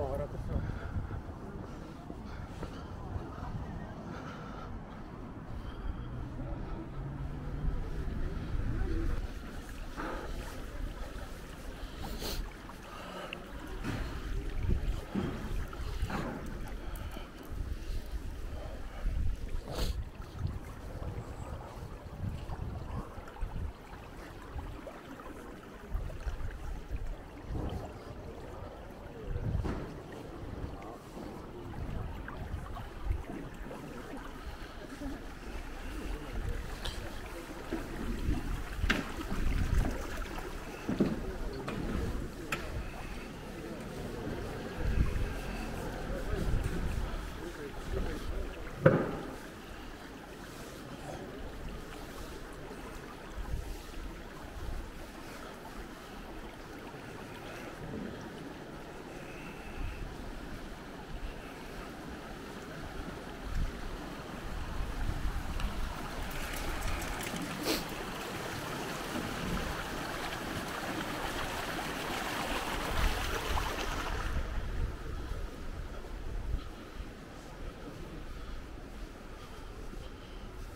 Bara up